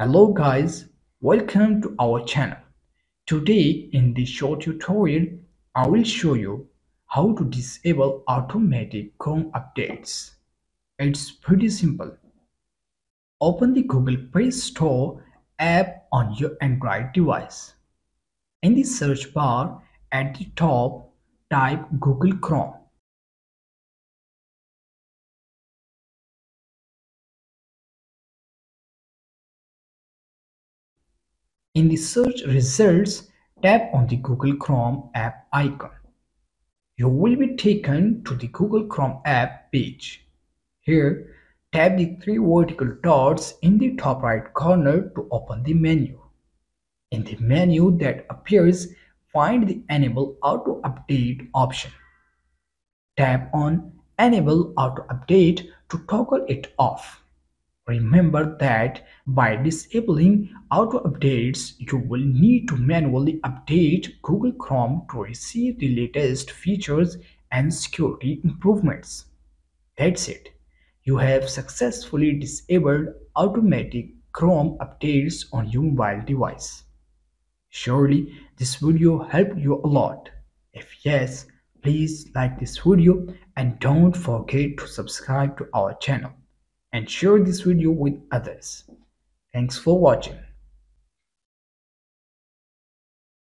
Hello guys, welcome to our channel. Today in this short tutorial, I will show you how to disable automatic Chrome updates. It's pretty simple. Open the Google Play Store app on your Android device. In the search bar at the top, type Google Chrome. In the search results, tap on the Google Chrome app icon. You will be taken to the Google Chrome app page. Here, tap the three vertical dots in the top right corner to open the menu. In the menu that appears, find the Enable Auto Update option. Tap on Enable Auto Update to toggle it off. Remember that by disabling auto updates, you will need to manually update Google Chrome to receive the latest features and security improvements. That's it. You have successfully disabled automatic Chrome updates on your mobile device. Surely this video helped you a lot. If yes, please like this video and don't forget to subscribe to our channel and share this video with others. Thanks for watching.